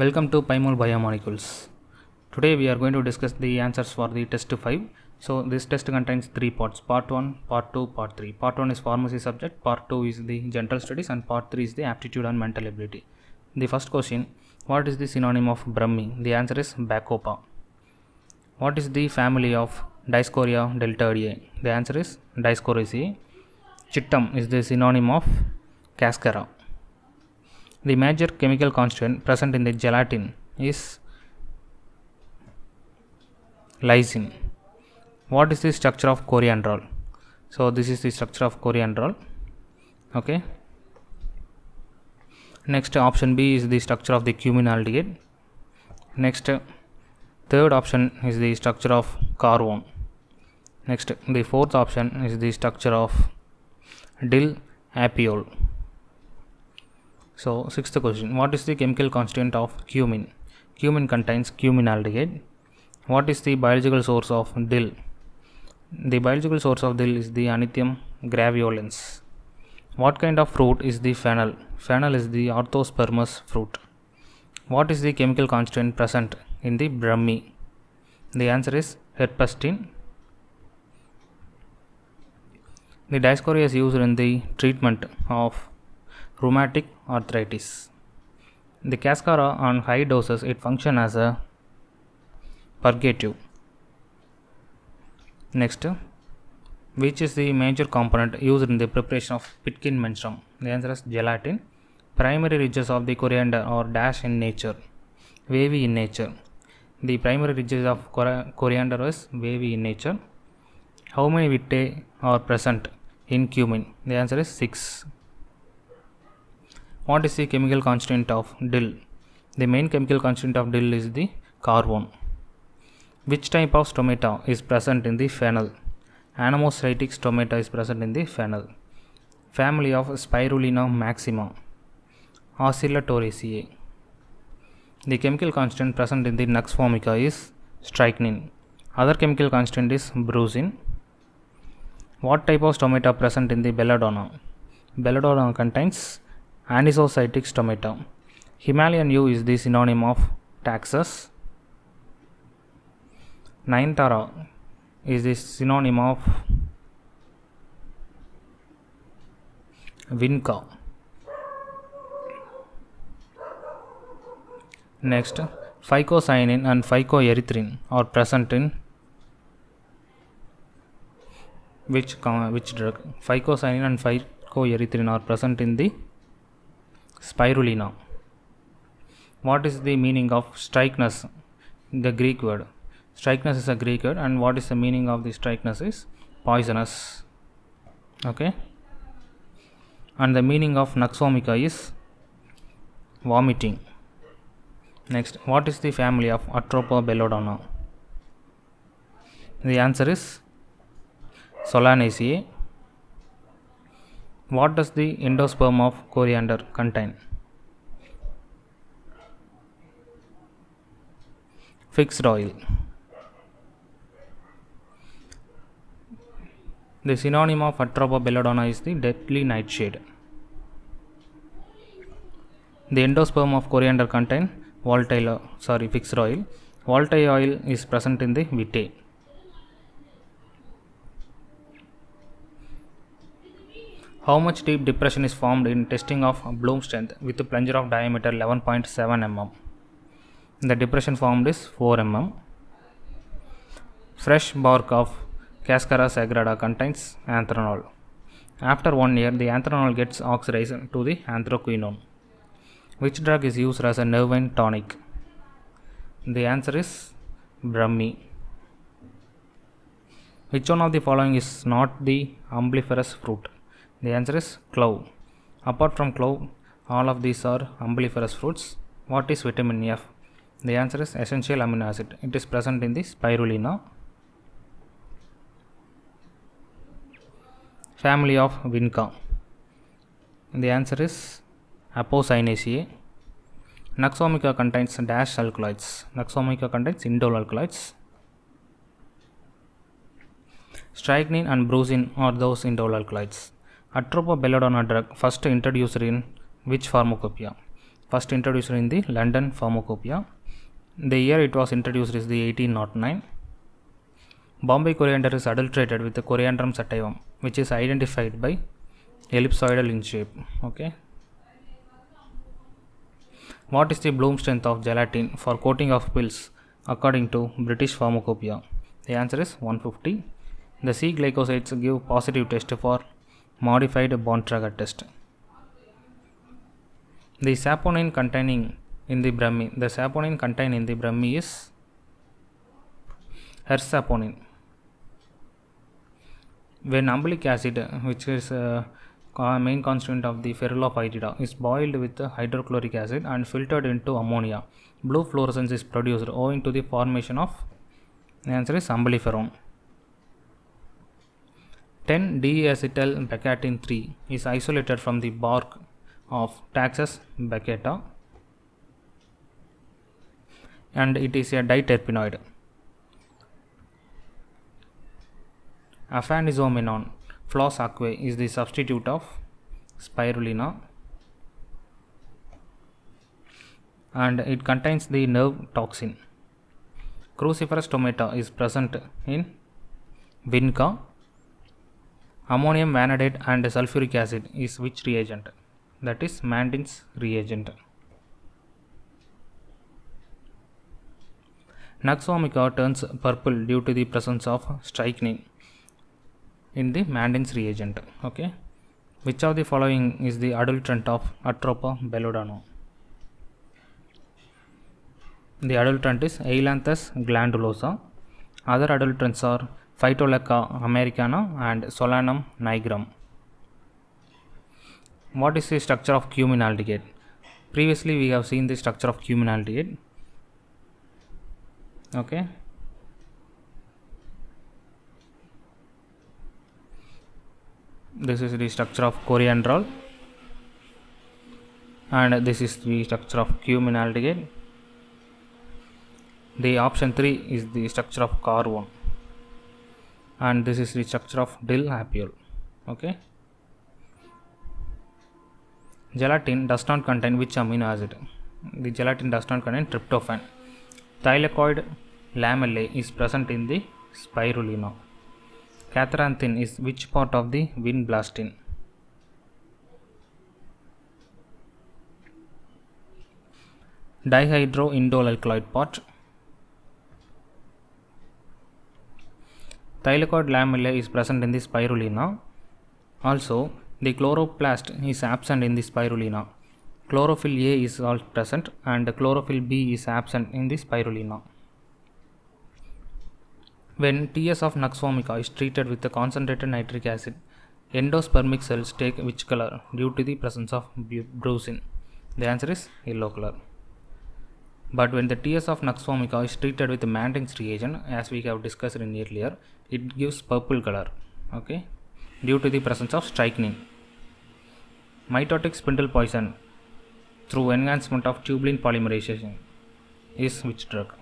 Welcome to Pymol Biomolecules. Today we are going to discuss the answers for the test 5. So this test contains three parts. Part 1, Part 2, Part 3. Part 1 is pharmacy subject, Part 2 is the general studies and Part 3 is the aptitude and mental ability. The first question, what is the synonym of Brahmi? The answer is Bacopa. What is the family of Dioscorea deltoideae? The answer is Dioscoreaceae. Chittem is the synonym of Cascara. The major chemical constituent present in the gelatin is lysine. What is the structure of coriandrol? So this is the structure of coriandrol. Okay. Next option B is the structure of the cumin aldehyde. Next third option is the structure of carvone. Next the fourth option is the structure of dill apiole. So sixth question, what is the chemical constituent of cumin? Cumin contains cumin aldehyde. What is the biological source of dill? The biological source of dill is the Anethum graveolens. What kind of fruit is the fennel? Fennel is the orthospermous fruit. What is the chemical constituent present in the Brahmi? The answer is herpestin. The Dioscorea is used in the treatment of rheumatic arthritis. The cascara on high doses it function as a purgative. Next, which is the major component used in the preparation of Pitkin menstruum? The answer is gelatin. Primary ridges of the coriander are dash in nature, wavy in nature. The primary ridges of coriander is wavy in nature. How many vittae are present in cumin? The answer is 6. What is the chemical constant of dill? The main chemical constant of dill is the carvone Which type of stomata is present in the fennel? Anomocytic stomata is present in the fennel. Family of Spirulina maxima. Oscillatoriaceae. The chemical constant present in the Nux vomica is strychnine. Other chemical constant is brucine. What type of stomata present in the belladonna? Belladonna contains anisocytic stomata. Himalayan yew is the synonym of taxus. Nayantara is the synonym of Vinca. Next, phycocyanin and phycoerythrin are present in which which drug? Phycocyanin and phycoerythrin are present in the spirulina. What is the meaning of strychnus? The Greek word. Strychnus is a Greek word, and what is the meaning of the strychnus is poisonous. Okay. And the meaning of Nux vomica is vomiting. Next, what is the family of Atropa belladonna? The answer is Solanaceae. What does the endosperm of coriander contain? Fixed oil. The synonym of Atropa belladonna is the deadly nightshade. The endosperm of coriander contain volatile sorry fixed oil. Volatile oil is present in the vittae. How much deep depression is formed in testing of bloom strength with a plunger of diameter 11.7 mm? The depression formed is 4 mm. Fresh bark of Cascara sagrada contains anthranol. After one year, the anthranol gets oxidized to the anthraquinone. Which drug is used as a nervine tonic? The answer is Brahmi. Which one of the following is not the umbelliferous fruit? The answer is clove. Apart from clove, all of these are umbelliferous fruits. What is vitamin F? The answer is essential amino acid. It is present in the spirulina. Family of Vinca. The answer is Apocynaceae. Nux vomica contains dash alkaloids. Nux vomica contains indole alkaloids. Strychnine and brucine are those indole alkaloids. Atropa belladonna drug first introduced in which pharmacopoeia? first introduced in the London Pharmacopoeia. The year it was introduced is the 1809. Bombay coriander is adulterated with the Coriandrum sativum, which is identified by ellipsoidal in shape. Okay. What is the bloom strength of gelatin for coating of pills according to British Pharmacopoeia? The answer is 150. The C glycosides give positive test for modified Borntrager test. The saponin containing in the Brahmi, the saponin contained in the Brahmi is hersaponin. When umbellic acid, which is uh, a main constituent of the ferulopyridina, is boiled with hydrochloric acid and filtered into ammonia, blue fluorescence is produced owing to the formation of the answer is umbelliferone. 10 deacetyl baccatin 3 is isolated from the bark of Taxus baccata and it is a diterpenoid. Aphanizomenon flos aquae is the substitute of spirulina and it contains the nerve toxin. Cruciferous stomata is present in vinca. Ammonium vanadate and sulfuric acid is which reagent? That is Mandelin's reagent. Nux vomica turns purple due to the presence of strychnine in the Mandelin's reagent. Okay. Which of the following is the adulterant of Atropa belladonna? The adulterant is Ailanthus glandulosa. Other adulterants are Phytolacca americana and Solanum nigrum. What is the structure of cumin aldehate? Previously we have seen the structure of cumin aldehate. Okay. This is the structure of coriandrol and this is the structure of cumin aldehate. The option 3 is the structure of carvone and this is the structure of dill apiole. Okay. Gelatin does not contain which amino acid? The gelatin does not contain tryptophan. Thylakoid lamellae is present in the spirulina. Catharanthine is which part of the vinblastine? Dihydroindolalkaloid part. Thylakoid lamellae is present in the spirulina. Also, the chloroplast is absent in the spirulina. Chlorophyll A is all present and chlorophyll B is absent in the spirulina. When TS of Nux vomica is treated with the concentrated nitric acid, endospermic cells take which color due to the presence of brucine? The answer is yellow color. But when the TS of Nux vomica is treated with the reagent, as we have discussed in earlier, it gives purple color. Okay, due to the presence of strychnine. Mitotic spindle poison through enhancement of tubulin polymerization is which drug?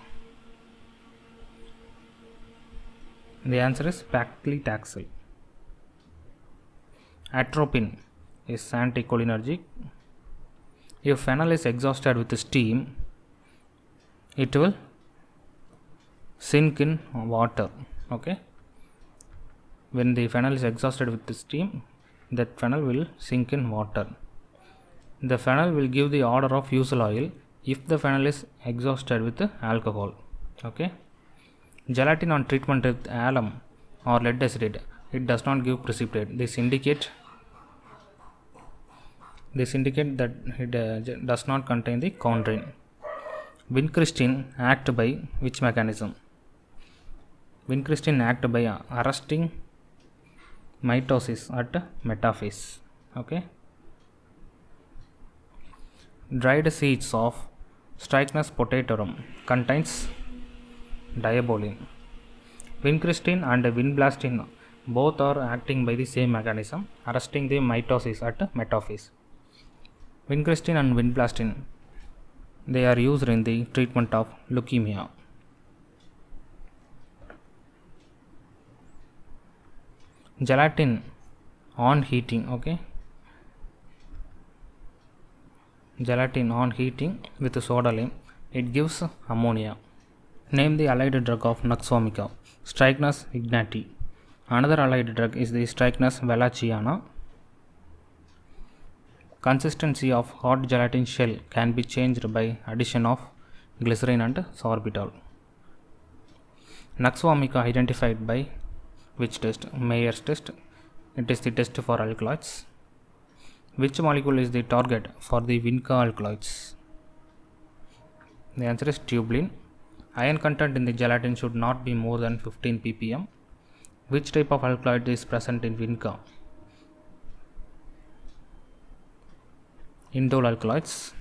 The answer is paclitaxel. Atropine is anticholinergic. If phenol is exhausted with steam, it will sink in water. Okay. When the fennel is exhausted with the steam, that fennel will sink in water. The fennel will give the odor of fusel oil if the fennel is exhausted with alcohol. Okay. Gelatin on treatment with alum or lead acid, it does not give precipitate. This indicate this indicate that it uh, does not contain the chondrine. Vincristine act by which mechanism? Vincristine act by arresting mitosis at metaphase. Okay. Dried seeds of Strychnos potatorum contains diabolin. Vincristine and vinblastine both are acting by the same mechanism, arresting the mitosis at metaphase. Vincristine and vinblastine they are used in the treatment of leukemia. Gelatin on heating, okay. gelatin on heating with soda lime, it gives ammonia. Name the allied drug of Nux vomica. Strychnos ignatii. Another allied drug is the Strychnos wallichiana. Consistency of hot gelatin shell can be changed by addition of glycerin and sorbitol. Nux vomica identified by which test? Mayer's test. It is the test for alkaloids. Which molecule is the target for the Vinca alkaloids? The answer is tubulin. Iron content in the gelatin should not be more than 15 ppm. Which type of alkaloid is present in Vinca? Indole alkaloids.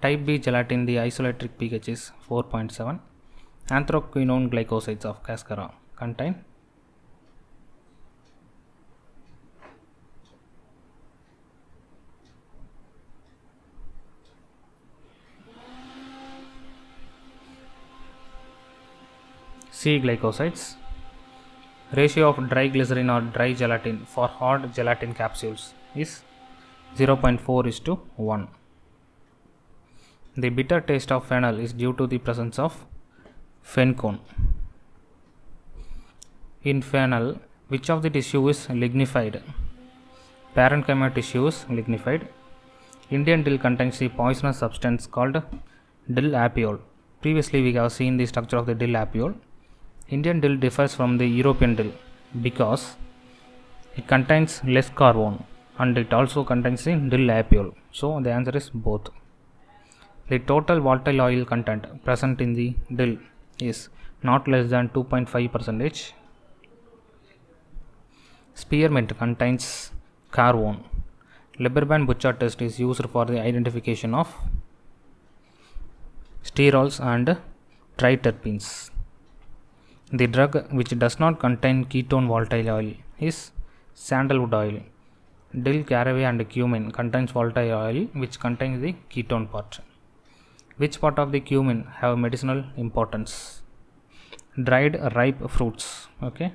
Type B gelatin, the isoelectric pH is 4.7. Anthraquinone glycosides of Cascara contain C glycosides. Ratio of dry glycerin or dry gelatin for hard gelatin capsules is 0.4 is to 1. The bitter taste of fennel is due to the presence of fenchone. In fennel, which of the tissue is lignified? Parenchyma tissue is lignified. Indian dill contains the poisonous substance called dill apiole. Previously, we have seen the structure of the dill apiole. Indian dill differs from the European dill because it contains less carvone and it also contains the dill apiole. So, the answer is both. The total volatile oil content present in the dill is not less than 2.5 percentage. Spearmint contains carvone. Liebermann Burchard test is used for the identification of sterols and triterpenes. The drug which does not contain ketone volatile oil is sandalwood oil. Dill, caraway and cumin contains volatile oil which contains the ketone part. Which part of the cumin have medicinal importance? Dried ripe fruits. Okay.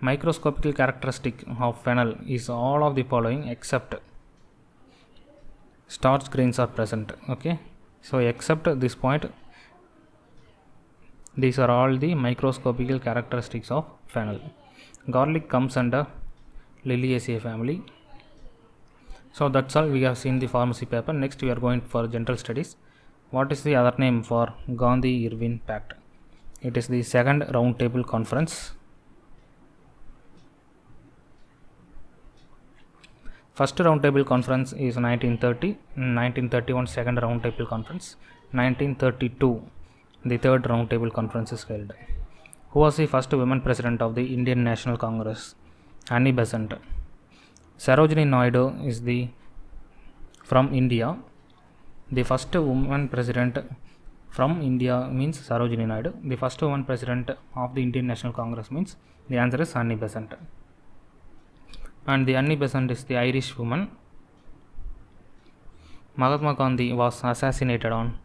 Microscopical characteristic of fennel is all of the following except starch grains are present. Okay. So except this point these are all the microscopical characteristics of fennel. Garlic comes under Liliaceae family. So that's all we have seen the pharmacy paper. Next we are going for general studies. What is the other name for Gandhi Irwin Pact? It is the second round table conference. First round table conference is 1930, 1931 second round table conference, 1932 the third round table conference is held. Who was the first woman president of the Indian National Congress? Annie Besant. Sarojini Naidu is the from India. The first woman president from India means Sarojini Naidu. The first woman president of the Indian National Congress means the answer is Annie Besant. And the Annie Besant is the Irish woman. Mahatma Gandhi was assassinated on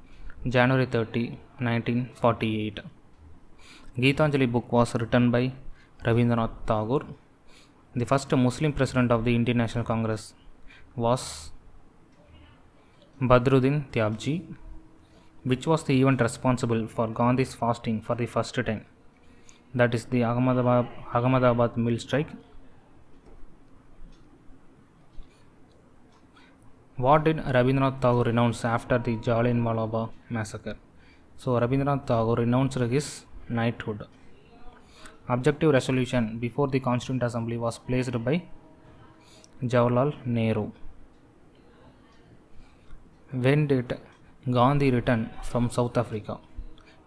January 30, 1948. Geetanjali book was written by Rabindranath Tagore. The first Muslim president of the Indian National Congress was Badruddin Tyabji, which was the event responsible for Gandhi's fasting for the first time. That is the Ahmedabad, Ahmedabad mill strike. What did Rabindranath Tagore renounce after the Jallianwala massacre? So Rabindranath Tagore renounced his knighthood. Objective resolution before the Constituent Assembly was placed by Jawaharlal Nehru. When did Gandhi return from South Africa?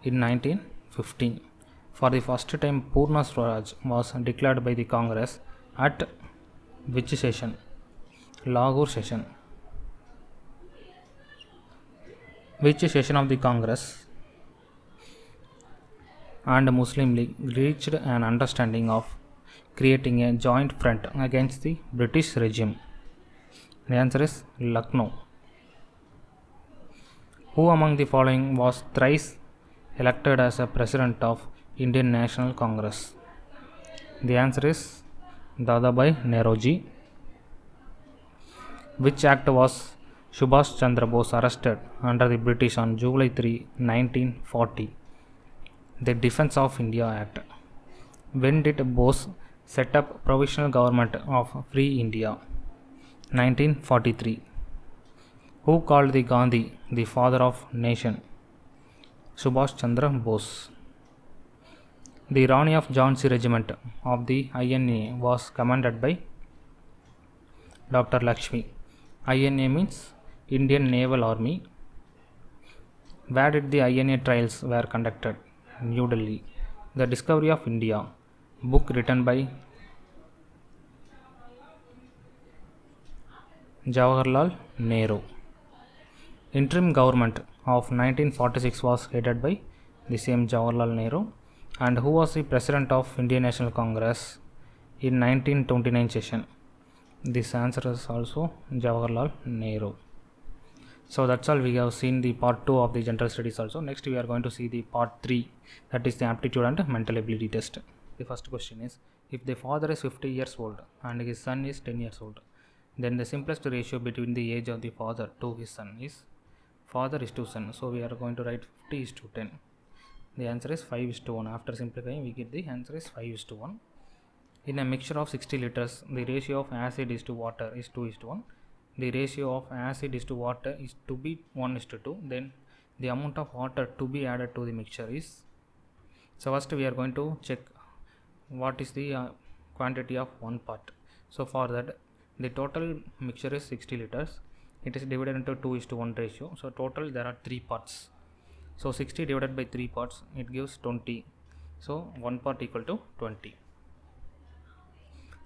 In 1915. For the first time, Purna Swaraj was declared by the Congress at which session? Lahore session. Which session of the Congress and Muslim League reached an understanding of creating a joint front against the British regime? The answer is Lucknow. Who among the following was thrice elected as a president of Indian National Congress? The answer is Dadabhai Naoroji. which act was Subhash Chandra Bose arrested under the British on July 3, 1940? The Defense of India Act. When did Bose set up provisional government of Free India? 1943. Who called the Gandhi the father of nation? Subhash Chandra Bose. The Rani of Jhansi regiment of the INA was commanded by Dr. Lakshmi. INA means Indian Naval Army. Where did the INA trials were conducted? New Delhi. The Discovery of India. Book written by Jawaharlal Nehru. Interim government of 1946 was headed by the same Jawaharlal Nehru and who was the president of Indian National Congress in 1929 session. This answer is also Jawaharlal Nehru. So that's all we have seen the part 2 of the general studies also. Next we are going to see the part 3 that is the aptitude and mental ability test. The first question is if the father is 50 years old and his son is 10 years old then the simplest ratio between the age of the father to his son is father is to son. So we are going to write 50 is to 10. The answer is 5 is to 1. After simplifying we get the answer is 5 is to 1. In a mixture of 60 liters the ratio of acid is to water is 2 is to 1 the ratio of acid is to water is to be 1 is to 2 then the amount of water to be added to the mixture is so first we are going to check what is the uh, quantity of one part. So for that the total mixture is 60 liters. It is divided into 2 is to 1 ratio. So total there are 3 parts. So 60 divided by 3 parts it gives 20 so 1 part equal to 20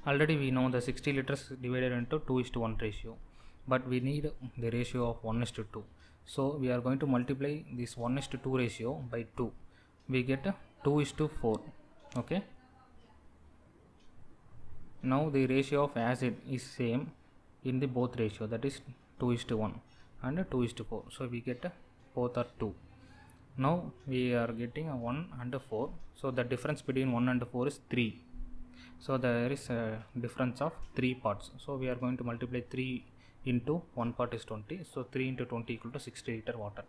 already we know the 60 liters divided into 2 is to 1 ratio but we need the ratio of 1 is to 2 so we are going to multiply this 1 is to 2 ratio by 2 we get 2 is to 4 okay? Now the ratio of acid is same in the both ratio that is 2 is to 1 and 2 is to 4 so we get both are 2 now we are getting a 1 and a 4 so the difference between 1 and 4 is 3 so there is a difference of 3 parts. So we are going to multiply 3 into 1 part is 20 so 3 into 20 equal to 60 liter water.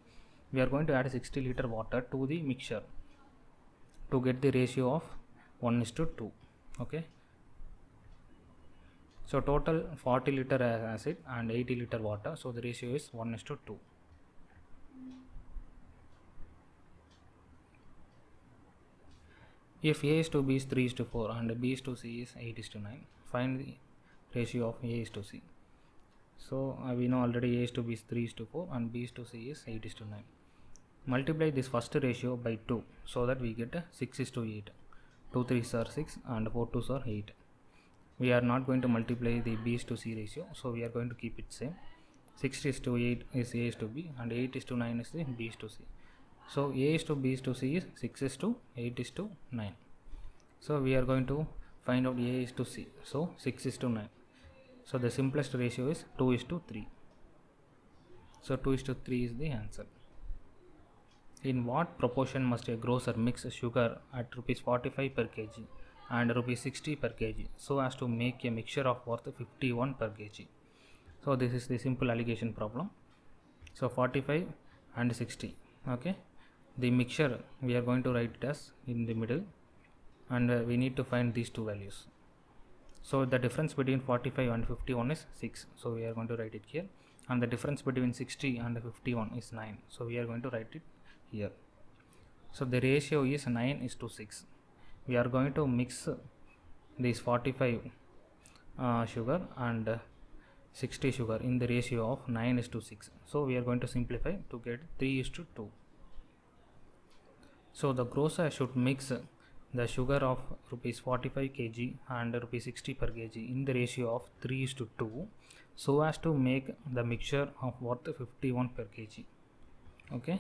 We are going to add 60 liter water to the mixture to get the ratio of 1 is to 2 okay? So total 40 liter acid and 80 liter water so the ratio is 1 is to 2 if a is to b is 3 is to 4 and b is to c is 8 is to 9 find the ratio of a is to c so uh, we know already a is to b is 3 is to 4 and b is to c is 8 is to 9 multiply this first ratio by 2 so that we get 6 is to 8 2 3s are 6 and 4 2s are 8 we are not going to multiply the b is to c ratio so we are going to keep it same 6 is to 8 is a is to b and 8 is to 9 is the b is to c so a is to b is to c is 6 is to 8 is to 9 so we are going to find out a is to c so 6 is to 9 so the simplest ratio is 2 is to 3 so 2 is to 3 is the answer. In what proportion must a grocer mix sugar at rupees 45 per kg and rupees 60 per kg so as to make a mixture of worth 51 per kg? So this is the simple alligation problem. So 45 and 60 okay? The mixture we are going to write it as in the middle and uh, we need to find these two values so the difference between 45 and 51 is 6 so we are going to write it here. And the difference between 60 and 51 is 9 so we are going to write it here. So the ratio is 9 is to 6 we are going to mix this 45 uh, sugar and uh, 60 sugar in the ratio of 9 is to 6 so we are going to simplify to get 3 is to 2 so the grocer should mix the sugar of rupees 45 kg and rupees 60 per kg in the ratio of 3 is to 2 so as to make the mixture of worth 51 per kg. Okay?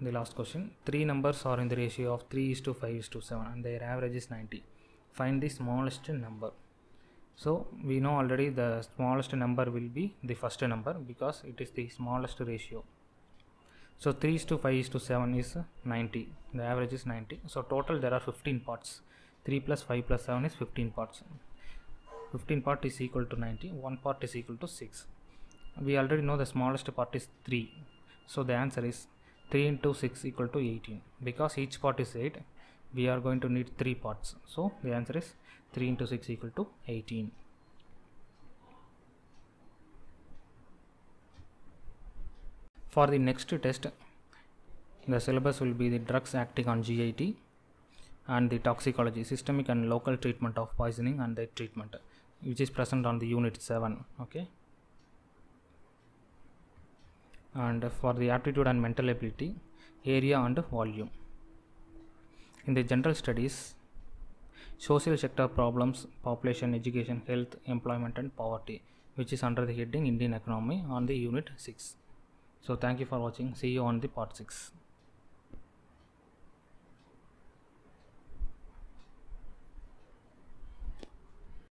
The last question. Three numbers are in the ratio of 3 is to 5 is to 7 and their average is 90 find the smallest number. So we know already the smallest number will be the first number because it is the smallest ratio so 3 is to 5 is to 7 is 90 the average is 90 so total there are 15 parts. 3 plus 5 plus 7 is 15 parts. 15 part is equal to 90 1 part is equal to 6 we already know the smallest part is 3 so the answer is 3 into 6 equal to 18 because each part is 8 we are going to need 3 parts. So the answer is 3 into 6 equal to 18 for the next test the syllabus will be the drugs acting on GIT and the toxicology systemic and local treatment of poisoning and the treatment which is present on the unit 7 okay? And for the aptitude and mental ability area and volume. In the general studies social sector problems population education health employment and poverty which is under the heading indian economy on the unit 6 so thank you for watching. See you on the part 6